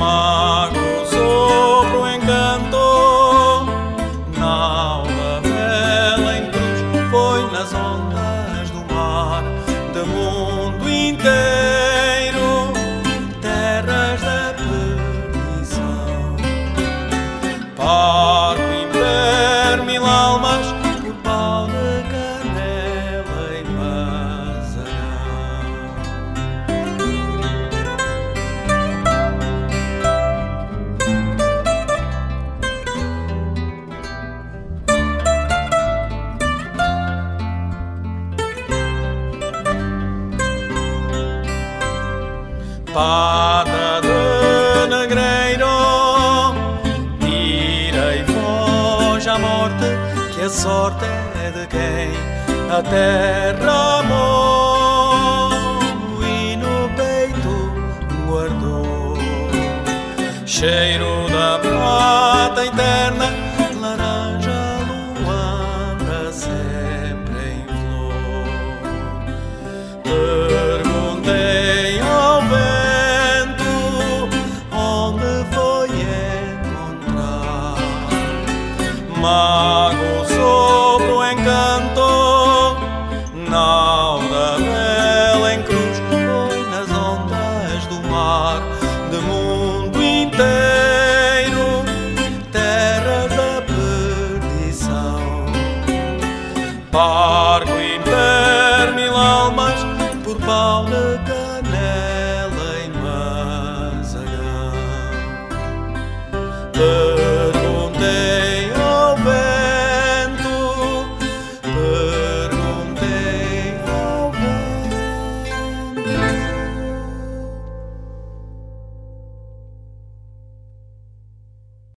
my Pata de negreiro, tirei voz à morte, que a sorte é de quem a terra amou e no peito guardou. Cheiro da pata interna, laranja, luar, a Mago sopro encanto, nauda bela em cruz, foi nas ondas do mar, de mundo inteiro, terra da perdição. Barco imper mil almas por pau de